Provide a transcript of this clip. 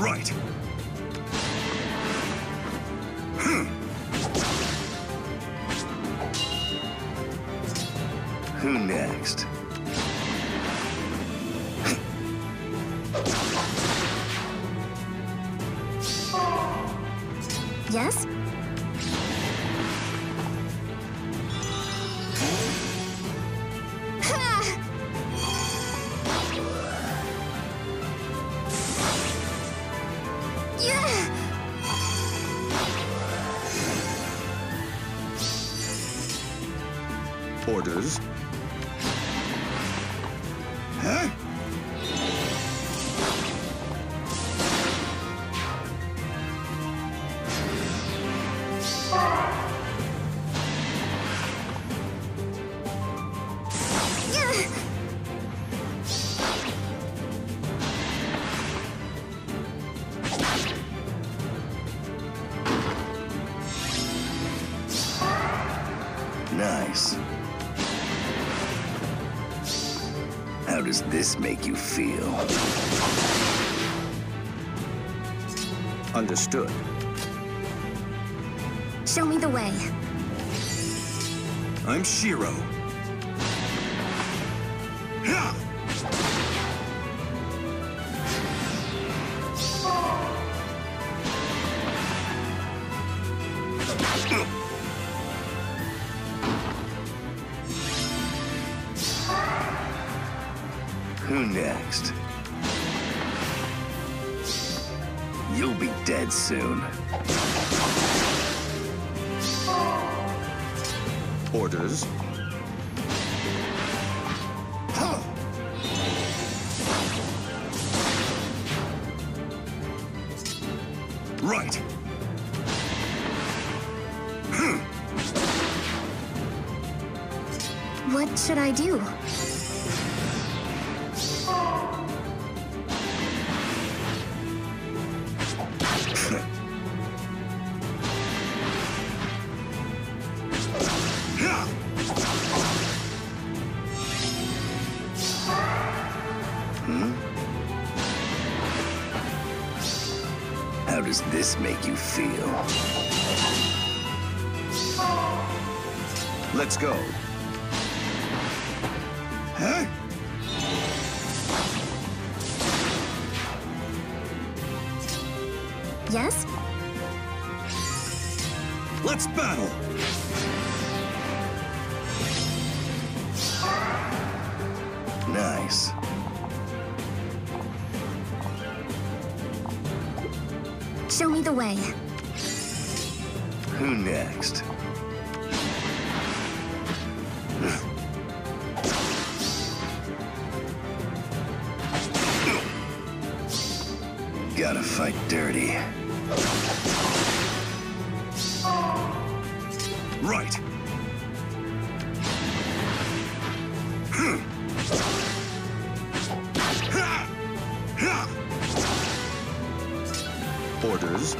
Right. Hmm. Who next? Yes? Orders. Huh? Nice. Does this make you feel? Understood. Show me the way. I'm Shiro. Who next? You'll be dead soon. Orders. Huh. Right. Hmm. What should I do? Hmm? How does this make you feel? Let's go. Huh? Yes? Let's battle! Nice. Show me the way. Who next? Gotta fight dirty. Right. Orders.